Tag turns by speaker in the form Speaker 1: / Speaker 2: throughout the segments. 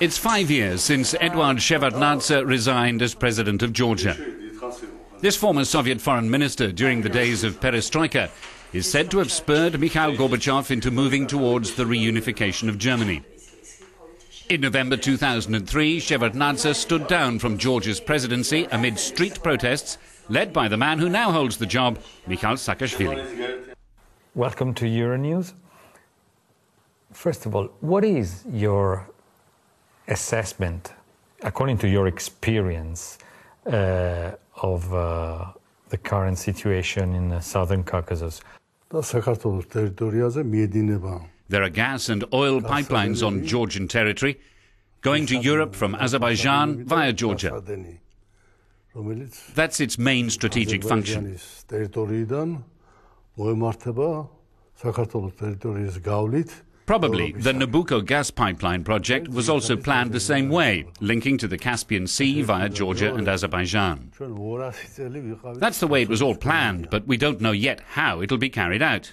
Speaker 1: It's five years since Eduard Shevardnadze resigned as president of Georgia. This former Soviet foreign minister during the days of perestroika is said to have spurred Mikhail Gorbachev into moving towards the reunification of Germany. In November 2003, Shevardnadze stood down from Georgia's presidency amid street protests led by the man who now holds the job, Mikhail Saakashvili.
Speaker 2: Welcome to Euronews. First of all, what is your assessment, according to your experience uh, of uh, the current situation in the southern Caucasus?
Speaker 1: There are gas and oil pipelines on Georgian territory going to Europe from Azerbaijan via Georgia. That's its main strategic function. Probably the Nabucco gas pipeline project was also planned the same way, linking to the Caspian Sea via Georgia and Azerbaijan. That's the way it was all planned, but we don't know yet how it'll be carried out.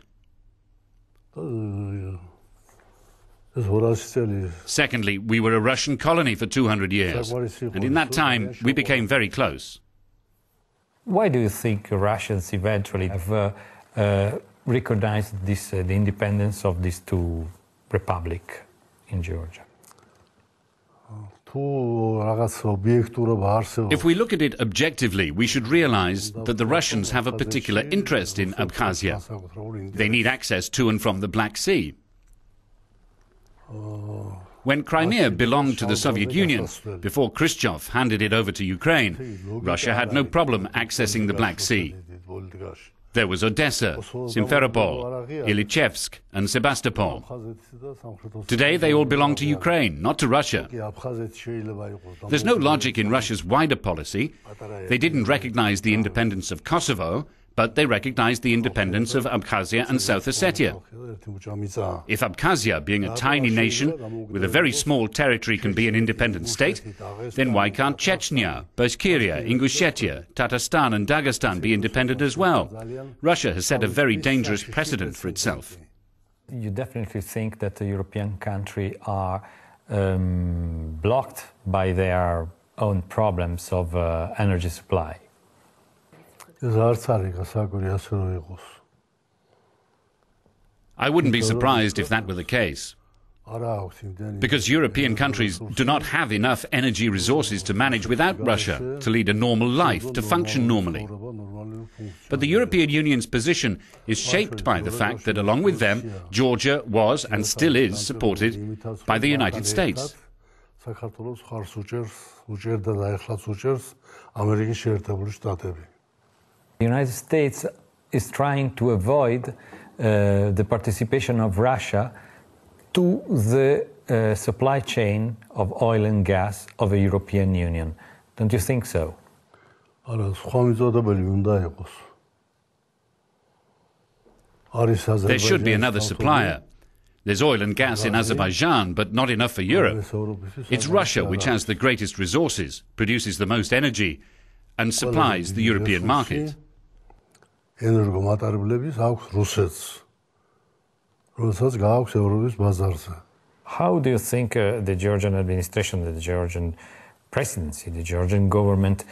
Speaker 1: Secondly, we were a Russian colony for 200 years, and in that time we became very close.
Speaker 2: Why do you think Russians eventually have uh, uh, recognized this, uh, the independence of these two Republic in Georgia.
Speaker 1: If we look at it objectively, we should realize that the Russians have a particular interest in Abkhazia. They need access to and from the Black Sea. When Crimea belonged to the Soviet Union, before Khrushchev handed it over to Ukraine, Russia had no problem accessing the Black Sea. There was Odessa, Simferopol, Ilychevsk, and Sebastopol. Today they all belong to Ukraine, not to Russia. There's no logic in Russia's wider policy. They didn't recognize the independence of Kosovo, but they recognized the independence of Abkhazia and South Ossetia. If Abkhazia, being a tiny nation with a very small territory, can be an independent state, then why can't Chechnya, Bashkiria, Ingushetia, Tatarstan, and Dagestan be independent as well? Russia has set a very dangerous precedent for itself.
Speaker 2: You definitely think that the European countries are um, blocked by their own problems of uh, energy supply
Speaker 3: ეს არც არის გასაკვირი ასე რომ იყოს
Speaker 1: I wouldn't be surprised if that were the case.
Speaker 3: არა აქვს იმდენი
Speaker 1: Because European countries do not have enough energy resources to manage without Russia to lead a normal life, to function normally. But the European Union's position is shaped by the fact that, along with them, Georgia was and still is supported by the United States.
Speaker 3: საქართველოს ხარს უჭერს უჭერდა და ეხლაც უჭერს ამერიკის შეერთებული შტატები
Speaker 2: The United States is trying to avoid uh, the participation of Russia to the uh, supply chain of oil and gas of the European Union. Don't you think so?
Speaker 1: There should be another supplier. There's oil and gas in Azerbaijan, but not enough for Europe. It's Russia which has the greatest resources, produces the most energy, and supplies the European market
Speaker 3: ენერგომატარებლების აქვს რუსეთს რომელსაც გააქვს ევროპის ბაზარზე
Speaker 2: How do you think uh, the Georgian administration, the Georgian presidency, the Georgian government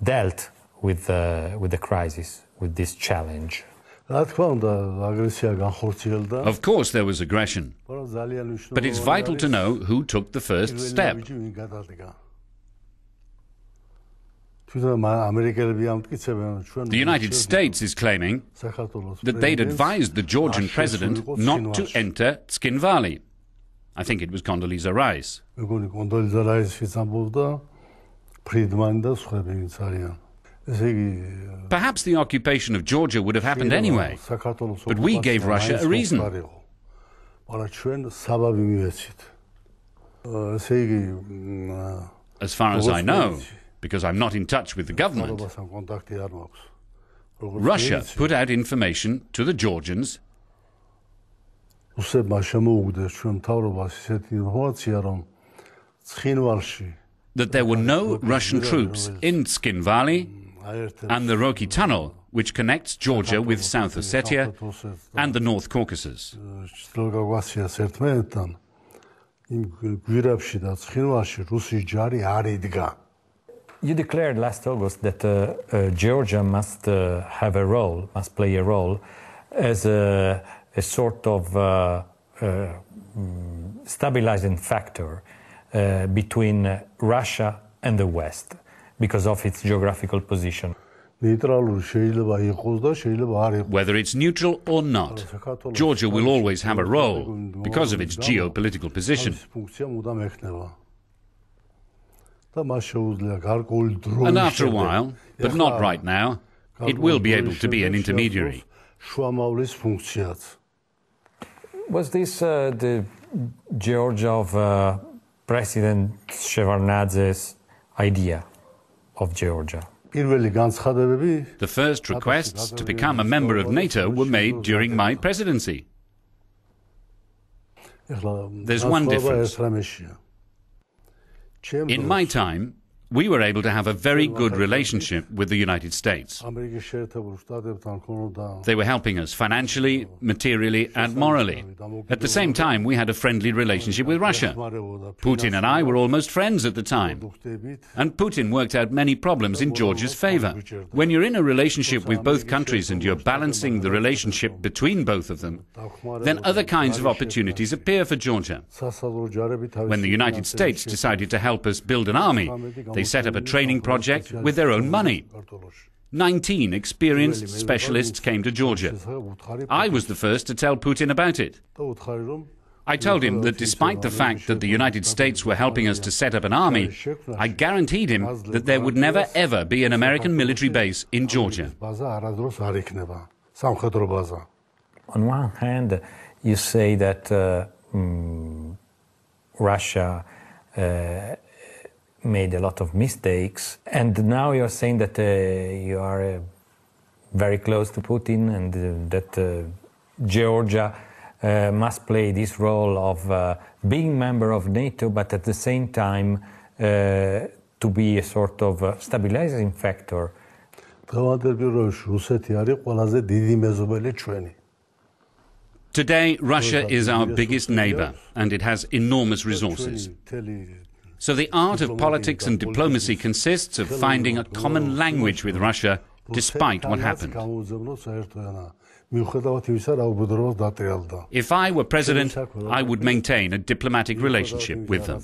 Speaker 2: dealt with, uh, with the crisis, with this challenge?
Speaker 3: რა თქმა უნდა აგრესია განხორციელდა
Speaker 1: Of course, there was aggression,
Speaker 3: მაგრამ ძალიან მნიშვნელოვანი
Speaker 1: but it's vital to know who took the first step. The United States is claiming that they'd advised the Georgian president not to enter Tskin I think it was Condoleezza Rice. Perhaps the occupation of Georgia would have happened anyway, but we gave Russia a reason. As far as I know, because I'm not in touch with the government, Russia put out information to the Georgians. That there were no Russian troops in
Speaker 3: Tskhinvali
Speaker 1: and the Roki Tunnel, which connects Georgia with South Ossetia and the North Caucasus.
Speaker 2: You declared last August that uh, uh, Georgia must uh, have a role, must play a role as a, a sort of stabilizing factor between Russia and the West because of its geographical position.
Speaker 1: Whether it's neutral or not, Georgia will always have a role because of its geopolitical position. And after a while, but not right now, it will be able to be an intermediary.
Speaker 2: Was this uh, the George of uh, President Shevardnadze's idea of Georgia?
Speaker 1: The first requests to become a member of NATO were made during my presidency. There's one difference. In my time, we were able to have a very good relationship with the United States. They were helping us financially, materially, and morally. At the same time, we had a friendly relationship with Russia. Putin and I were almost friends at the time. And Putin worked out many problems in Georgia's favor. When you're in a relationship with both countries and you're balancing the relationship between both of them, then other kinds of opportunities appear for Georgia. When the United States decided to help us build an army, they set up a training project with their own money. 19 experienced specialists came to Georgia. I was the first to tell Putin about it. I told him that despite the fact that the United States were helping us to set up an army, I guaranteed him that there would never ever be an American military base in Georgia.
Speaker 2: On one hand, you say that uh, mm, Russia uh, made a lot of mistakes. And now you're saying that uh, you are uh, very close to Putin and uh, that uh, Georgia uh, must play this role of uh, being member of NATO, but at the same time to be a sort of stabilizing factor.
Speaker 1: Today, Russia is our biggest neighbor, and it has enormous resources. So the art of politics and diplomacy consists of finding a common language with Russia despite what happened. If I were president, I would maintain a diplomatic relationship with them.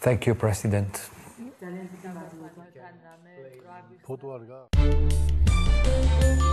Speaker 2: Thank you, President.
Speaker 3: Thank you.